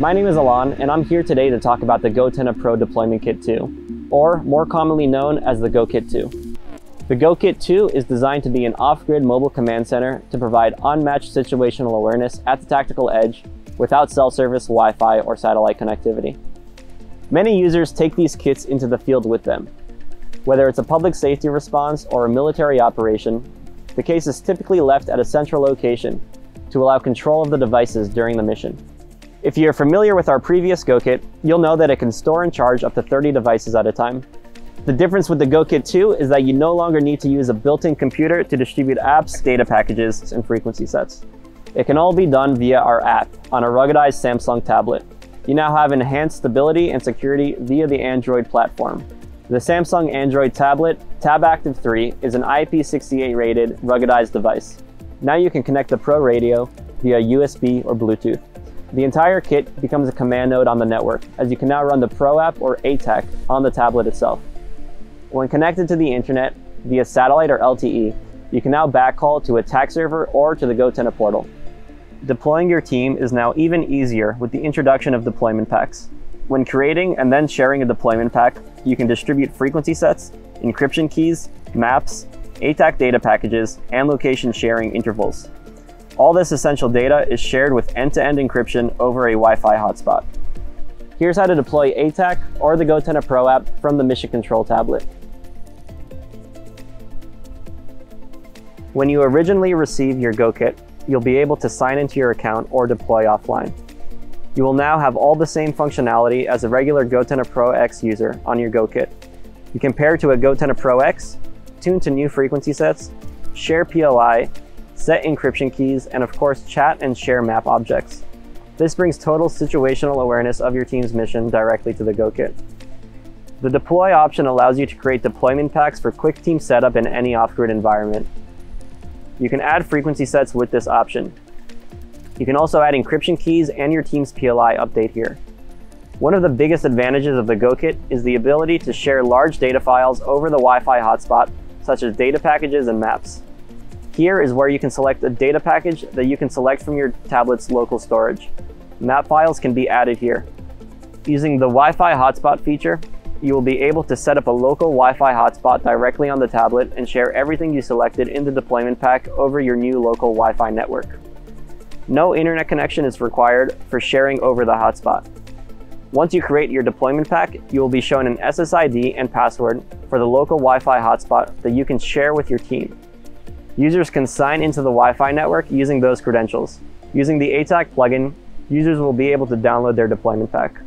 My name is Alon, and I'm here today to talk about the GoTenna Pro Deployment Kit 2, or more commonly known as the GoKit 2. The GoKit 2 is designed to be an off-grid mobile command center to provide unmatched situational awareness at the tactical edge without cell service, Wi-Fi, or satellite connectivity. Many users take these kits into the field with them. Whether it's a public safety response or a military operation, the case is typically left at a central location to allow control of the devices during the mission. If you're familiar with our previous GoKit, you'll know that it can store and charge up to 30 devices at a time. The difference with the GoKit 2 is that you no longer need to use a built-in computer to distribute apps, data packages, and frequency sets. It can all be done via our app on a ruggedized Samsung tablet. You now have enhanced stability and security via the Android platform. The Samsung Android tablet Tab Active 3 is an IP68 rated ruggedized device. Now you can connect the Pro Radio via USB or Bluetooth. The entire kit becomes a command node on the network, as you can now run the Pro app or ATAK on the tablet itself. When connected to the internet via satellite or LTE, you can now backhaul to a TAK server or to the GoTenna portal. Deploying your team is now even easier with the introduction of deployment packs. When creating and then sharing a deployment pack, you can distribute frequency sets, encryption keys, maps, ATAK data packages, and location sharing intervals. All this essential data is shared with end-to-end -end encryption over a Wi-Fi hotspot. Here's how to deploy ATAK or the GoTenna Pro app from the Mission Control tablet. When you originally receive your GoKit, you'll be able to sign into your account or deploy offline. You will now have all the same functionality as a regular GoTenna Pro X user on your GoKit. You can pair to a GoTenna Pro X, tune to new frequency sets, share PLI, set encryption keys, and of course chat and share map objects. This brings total situational awareness of your team's mission directly to the GoKit. The deploy option allows you to create deployment packs for quick team setup in any off-grid environment. You can add frequency sets with this option. You can also add encryption keys and your team's PLI update here. One of the biggest advantages of the GoKit is the ability to share large data files over the Wi-Fi hotspot, such as data packages and maps. Here is where you can select a data package that you can select from your tablet's local storage. Map files can be added here. Using the Wi-Fi hotspot feature, you will be able to set up a local Wi-Fi hotspot directly on the tablet and share everything you selected in the deployment pack over your new local Wi-Fi network. No internet connection is required for sharing over the hotspot. Once you create your deployment pack, you will be shown an SSID and password for the local Wi-Fi hotspot that you can share with your team. Users can sign into the Wi-Fi network using those credentials. Using the ATAK plugin, users will be able to download their deployment pack.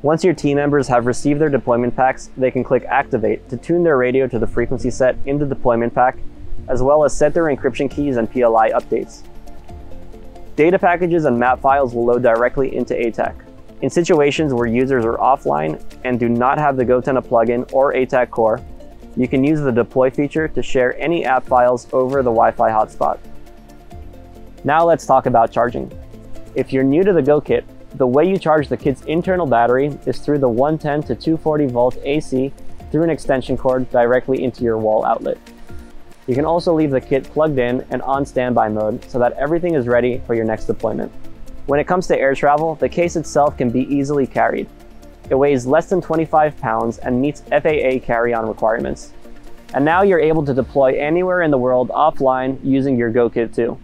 Once your team members have received their deployment packs, they can click Activate to tune their radio to the frequency set in the deployment pack, as well as set their encryption keys and PLI updates. Data packages and map files will load directly into ATAK. In situations where users are offline and do not have the GoTenna plugin or ATAK core, you can use the deploy feature to share any app files over the Wi-Fi hotspot. Now let's talk about charging. If you're new to the GoKit, the way you charge the kit's internal battery is through the 110 to 240 volt AC through an extension cord directly into your wall outlet. You can also leave the kit plugged in and on standby mode so that everything is ready for your next deployment. When it comes to air travel, the case itself can be easily carried. It weighs less than 25 pounds and meets FAA carry-on requirements. And now you're able to deploy anywhere in the world offline using your GoKit 2.